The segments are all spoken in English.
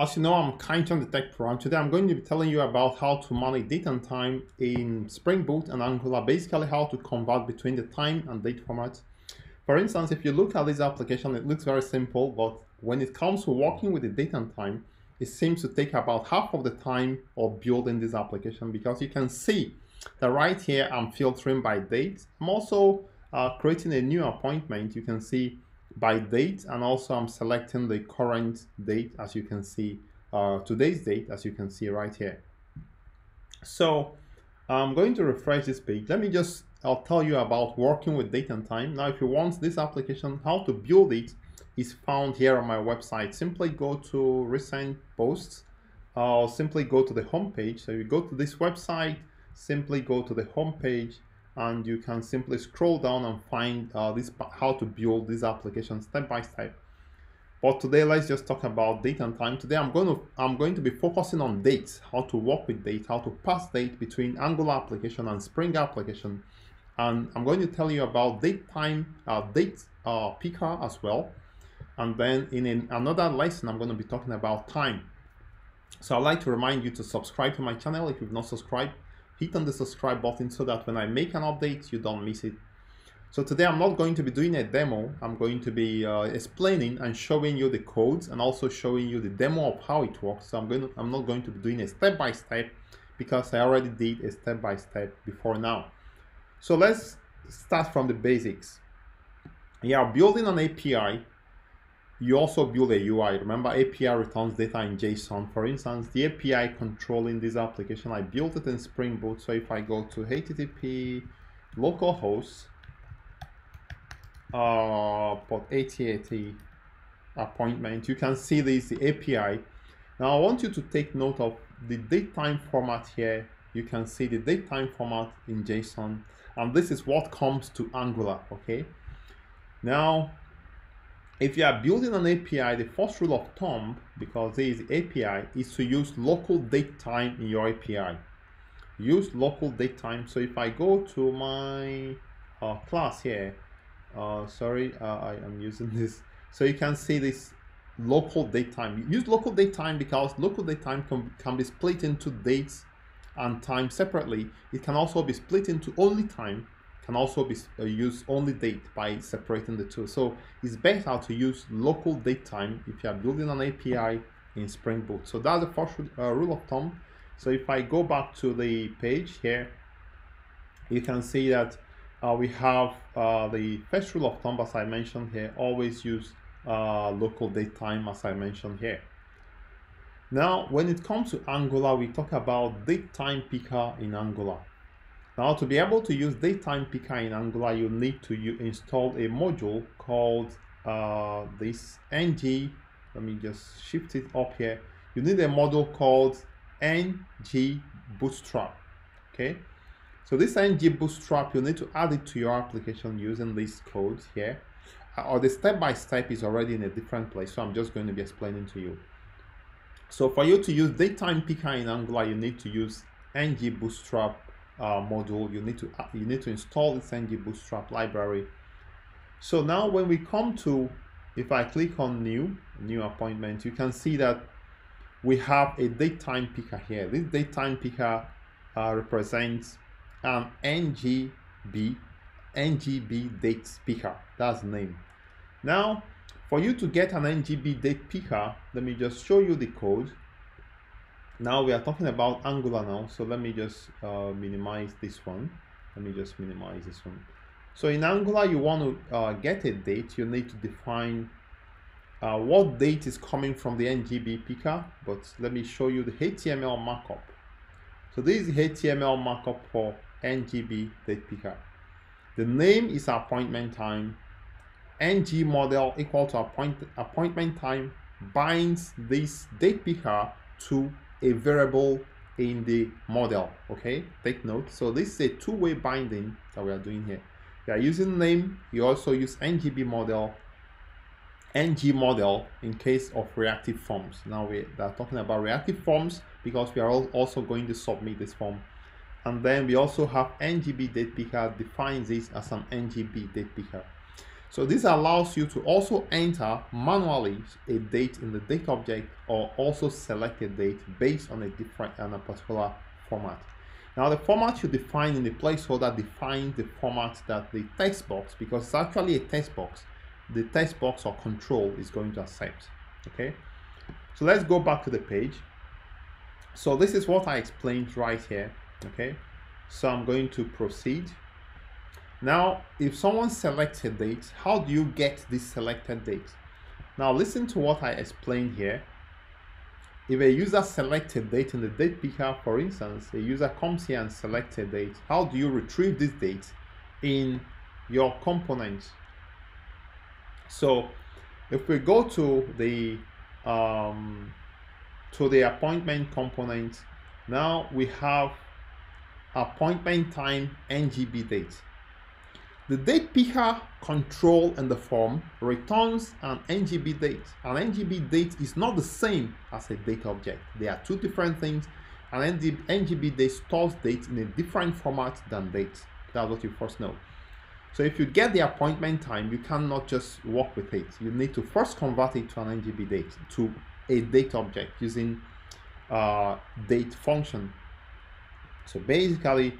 As you know, I'm Kindson the Tech Pro, today I'm going to be telling you about how to manage date and time in Spring Boot and Angular, basically how to convert between the time and date formats. For instance, if you look at this application, it looks very simple, but when it comes to working with the date and time, it seems to take about half of the time of building this application because you can see that right here I'm filtering by date. I'm also uh, creating a new appointment. You can see by date and also I'm selecting the current date as you can see uh, today's date as you can see right here. So I'm going to refresh this page. Let me just I'll tell you about working with date and time. Now if you want this application how to build it is found here on my website. Simply go to recent posts or simply go to the home page so you go to this website simply go to the home page and you can simply scroll down and find uh, this how to build this application step by step. But today let's just talk about date and time. Today I'm going to I'm going to be focusing on dates, how to work with date, how to pass date between Angular application and Spring application. And I'm going to tell you about date time, uh, date uh, picker as well. And then in an, another lesson, I'm going to be talking about time. So I'd like to remind you to subscribe to my channel if you've not subscribed hit on the subscribe button so that when I make an update, you don't miss it. So today I'm not going to be doing a demo. I'm going to be uh, explaining and showing you the codes and also showing you the demo of how it works. So I'm going to, I'm not going to be doing a step by step because I already did a step by step before now. So let's start from the basics. We are building an API you also build a UI. Remember, API returns data in JSON. For instance, the API controlling this application, I built it in Spring Boot. So if I go to HTTP localhost uh, port 8080 appointment, you can see this the API. Now I want you to take note of the date time format here. You can see the date time format in JSON, and this is what comes to Angular. Okay. Now if you are building an API, the first rule of thumb, because there is API, is to use local date time in your API. Use local date time. So if I go to my uh, class here, uh, sorry, uh, I am using this. So you can see this local date time. Use local date time because local date time can, can be split into dates and time separately. It can also be split into only time can also be uh, used only date by separating the two. So it's better to use local date time if you are building an API in Spring Boot. So that's the first uh, rule of thumb. So if I go back to the page here, you can see that uh, we have uh, the first rule of thumb as I mentioned here, always use uh, local date time as I mentioned here. Now, when it comes to Angular, we talk about date time picker in Angular. Now to be able to use datetime picker in Angular, you need to install a module called uh, this ng, let me just shift it up here. You need a module called ng bootstrap, okay? So this ng bootstrap, you need to add it to your application using this code here. Uh, or the step-by-step -step is already in a different place, so I'm just going to be explaining to you. So for you to use datetime picker in Angular, you need to use ng bootstrap uh, module, you need to uh, you need to install the ng Bootstrap library. So now when we come to, if I click on new, new appointment, you can see that we have a datetime picker here. This datetime picker uh, represents an NGB, NGB date picker. That's name. Now, for you to get an NGB date picker, let me just show you the code now we are talking about Angular now, so let me just uh, minimize this one. Let me just minimize this one. So in Angular, you want to uh, get a date, you need to define uh, what date is coming from the NGB picker, but let me show you the HTML markup. So this is HTML markup for NGB date picker. The name is appointment time. NG model equal to appoint, appointment time binds this date picker to a variable in the model okay? Take note. So this is a two-way binding that we are doing here. You are using name. You also use ngb model ng model in case of reactive forms. Now we are talking about reactive forms because we are also going to submit this form. And then we also have ngb date picker defines this as an ngb date picker So this allows you to also enter manually a date in the date object or also select a date based on a different on a particular format. Now the format you define in the placeholder defines the format that the text box, because it's actually a text box, the text box or control is going to accept. Okay, so let's go back to the page. So this is what I explained right here. Okay, so I'm going to proceed. Now, if someone selects a date, how do you get this selected date? Now listen to what I explained here. If a user selects a date in the date picker, for instance, a user comes here and selects a date, how do you retrieve this date in your component? So if we go to the um, to the appointment component, now we have appointment time ngb date. The date picker control in the form returns an ngb date. An ngb date is not the same as a date object. They are two different things. An ngb date stores dates in a different format than date. That's what you first know. So if you get the appointment time, you cannot just work with it. You need to first convert it to an ngb date, to a date object using uh, date function. So basically,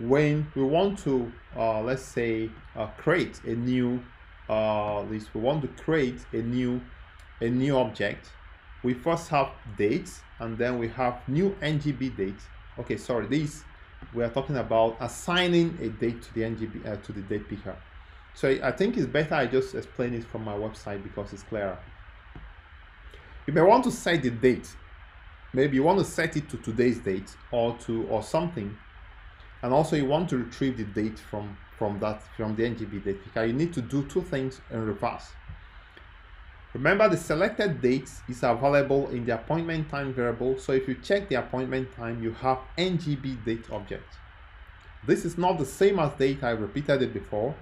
when we want to uh, let's say uh, create a new uh, this we want to create a new a new object we first have dates and then we have new ngb date okay sorry this we are talking about assigning a date to the ngb uh, to the date picker. So i think it's better i just explain it from my website because it's clearer. You may want to set the date. Maybe you want to set it to today's date or to or something and also you want to retrieve the date from from that from the ngb date picker you need to do two things in reverse. Remember the selected date is available in the appointment time variable. So if you check the appointment time you have ngb date object. This is not the same as date i repeated it before.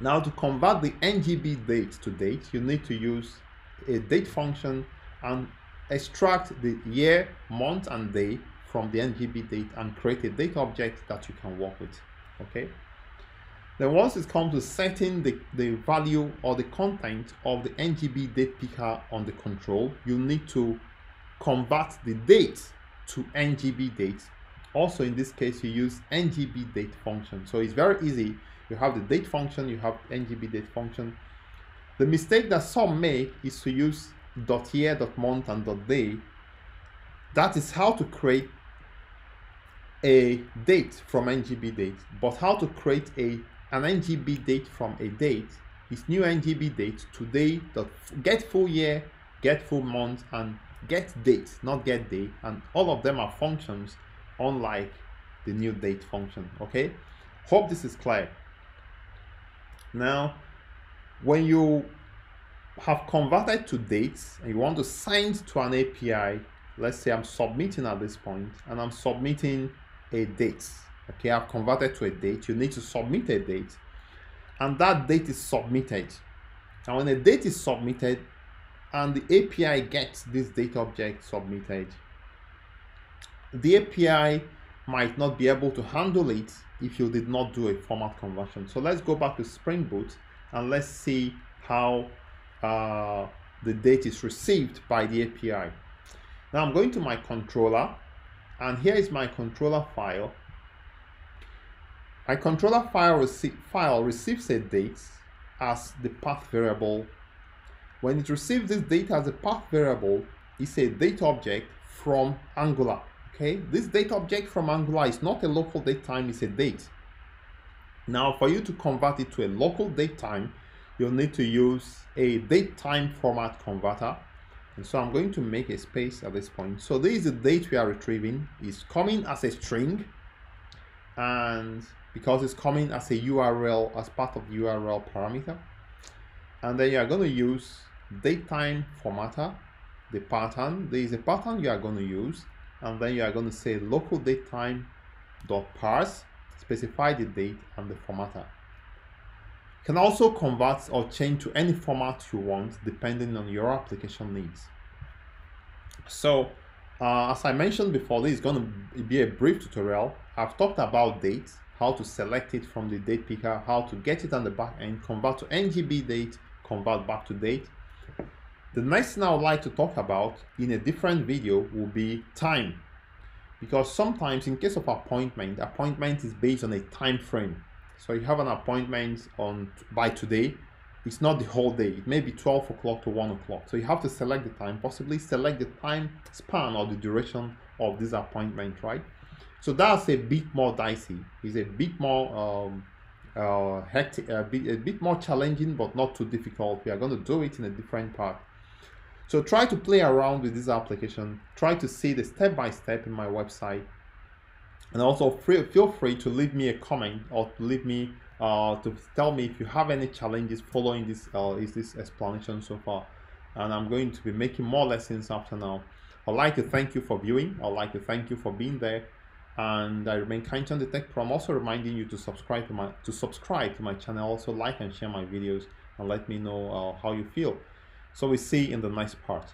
Now to convert the ngb date to date you need to use a date function and extract the year month and day from the ngb date and create a date object that you can work with okay? Then once it comes to setting the, the value or the content of the ngb date picker on the control you need to convert the date to ngb date. Also in this case you use ngb date function. So it's very easy. You have the date function you have ngb date function. The mistake that some make is to use dot year dot month and dot day. That is how to create a date from ngb date but how to create a an ngb date from a date is new ngb date today dot get full year get full month and get date not get day and all of them are functions unlike the new date function okay? Hope this is clear. Now when you have converted to dates and you want to send to an api let's say i'm submitting at this point and i'm submitting a date. Okay, I've converted to a date. You need to submit a date, and that date is submitted. And when a date is submitted, and the API gets this date object submitted, the API might not be able to handle it if you did not do a format conversion. So let's go back to Spring Boot and let's see how uh, the date is received by the API. Now I'm going to my controller and here is my controller file. My controller file, rece file receives a date as the path variable. When it receives this data as a path variable, it's a date object from Angular. Okay, this date object from Angular is not a local date time, it's a date. Now, for you to convert it to a local date time, you'll need to use a date time format converter and so I'm going to make a space at this point. So this is the date we are retrieving. It's coming as a string. And because it's coming as a URL, as part of the URL parameter. And then you are going to use datetime formatter, the pattern. There is a pattern you are going to use. And then you are going to say local datetime dot parse, specify the date and the formatter can also convert or change to any format you want depending on your application needs. So uh, as I mentioned before, this is going to be a brief tutorial. I've talked about dates, how to select it from the date picker, how to get it on the back end, convert to NGB date, convert back to date. The next thing I would like to talk about in a different video will be time. Because sometimes in case of appointment, appointment is based on a time frame. So you have an appointment on by today, it's not the whole day. It may be 12 o'clock to 1 o'clock. So you have to select the time, possibly select the time span or the duration of this appointment, right? So that's a bit more dicey. It's a bit more um, uh, hectic, a bit, a bit more challenging, but not too difficult. We are going to do it in a different part. So try to play around with this application. Try to see the step by step in my website. And also free, feel free to leave me a comment or to leave me uh, to tell me if you have any challenges following this uh, is this explanation so far. And I'm going to be making more lessons after now. I'd like to thank you for viewing. I'd like to thank you for being there. And I remain Kindson the Tech Pro. I'm also reminding you to subscribe to my to subscribe to my channel. Also like and share my videos and let me know uh, how you feel. So we see in the next part.